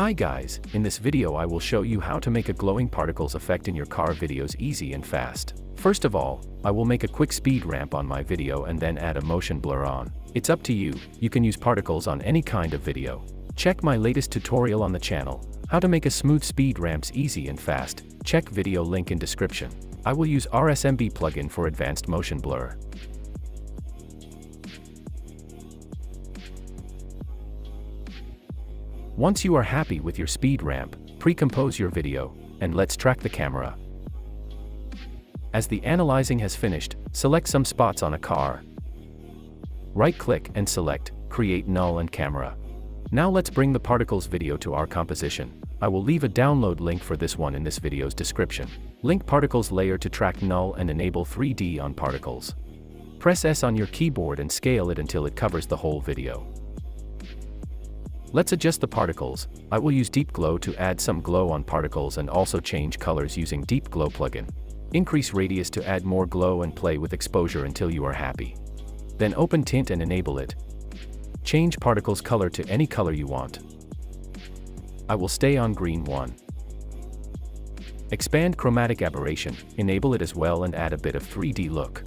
Hi guys, in this video I will show you how to make a glowing particles effect in your car videos easy and fast. First of all, I will make a quick speed ramp on my video and then add a motion blur on. It's up to you, you can use particles on any kind of video. Check my latest tutorial on the channel, how to make a smooth speed ramps easy and fast, check video link in description. I will use RSMB plugin for advanced motion blur. Once you are happy with your speed ramp, pre-compose your video, and let's track the camera. As the analyzing has finished, select some spots on a car. Right-click and select, Create Null and Camera. Now let's bring the particles video to our composition. I will leave a download link for this one in this video's description. Link particles layer to track null and enable 3D on particles. Press S on your keyboard and scale it until it covers the whole video. Let's adjust the particles, I will use Deep Glow to add some glow on particles and also change colors using Deep Glow plugin. Increase radius to add more glow and play with exposure until you are happy. Then open tint and enable it. Change particles color to any color you want. I will stay on green 1. Expand chromatic aberration, enable it as well and add a bit of 3D look.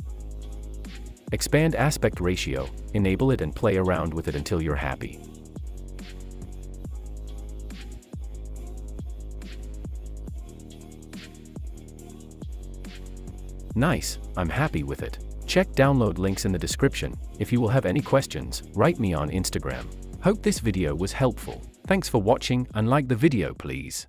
Expand aspect ratio, enable it and play around with it until you're happy. Nice, I'm happy with it. Check download links in the description. If you will have any questions, write me on Instagram. Hope this video was helpful. Thanks for watching and like the video please.